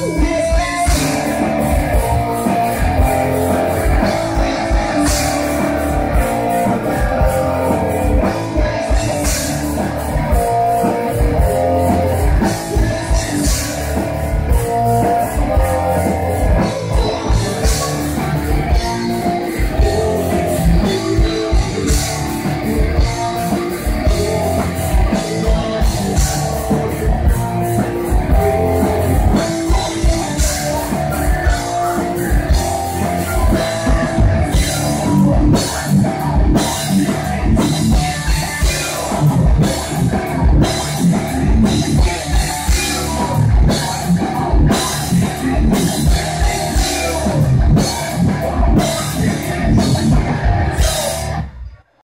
Yeah.